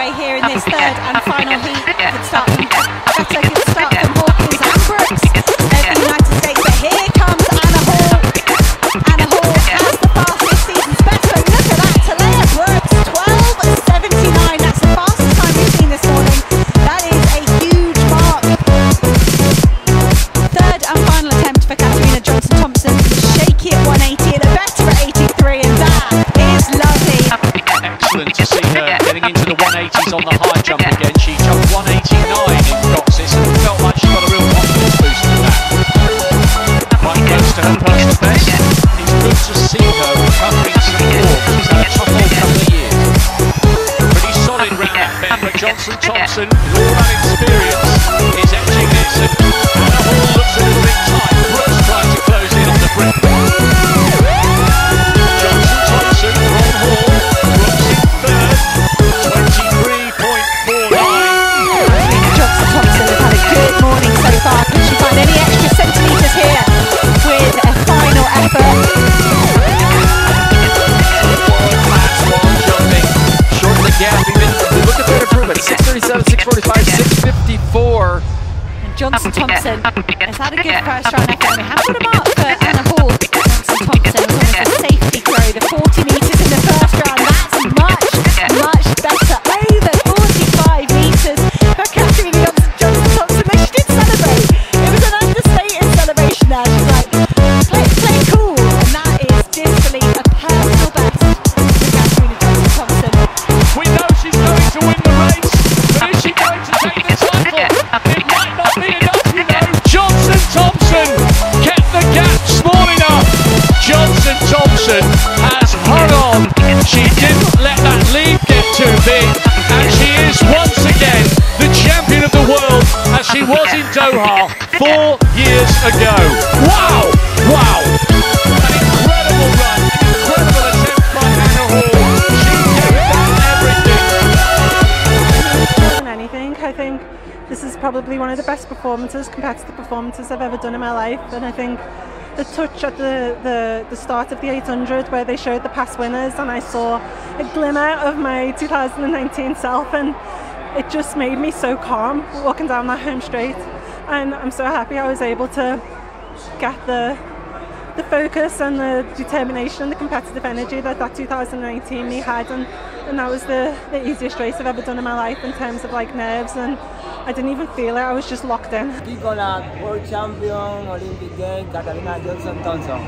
underway here in this third and final heat. Good start Johnson Thompson, with all that experience, Johnson Thompson has had a good first round effort. We have got a mark for Anna Hall. Four years ago. Wow! Wow! An incredible run, incredible attempt by Anna Hall. She gave that everything. more than anything, I think this is probably one of the best performances, competitive performances I've ever done in my life. And I think the touch at the, the, the start of the 800 where they showed the past winners and I saw a glimmer of my 2019 self and it just made me so calm walking down that home straight. And I'm so happy I was able to get the the focus and the determination and the competitive energy that that 2019 me had and, and that was the, the easiest race I've ever done in my life in terms of like nerves and I didn't even feel it I was just locked in Aquí con la World Champion Olympic Games, Catalina Johnson Thompson.